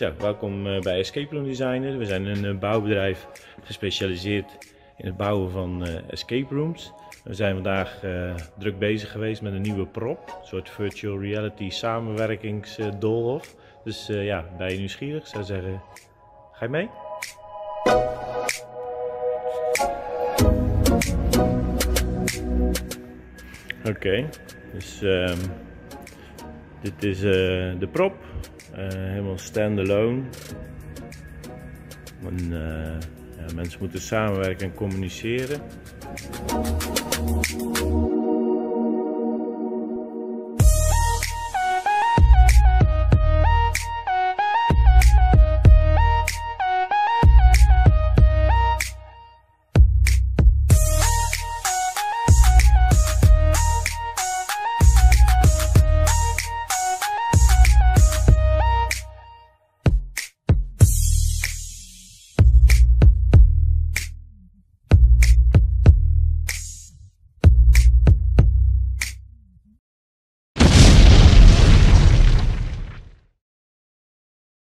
Zo, welkom eh, bij Escape Room Designer. We zijn een eh, bouwbedrijf gespecialiseerd in het bouwen van uh, escape rooms. We zijn vandaag druk bezig geweest met een nieuwe prop, een soort virtual reality samenwerkingsdoolhof. Dus ja, ben je nieuwsgierig? Zou zeggen, ga je mee? Oké, dus um, dit is de prop. Uh, helemaal standalone. En, uh, ja, mensen moeten samenwerken en communiceren.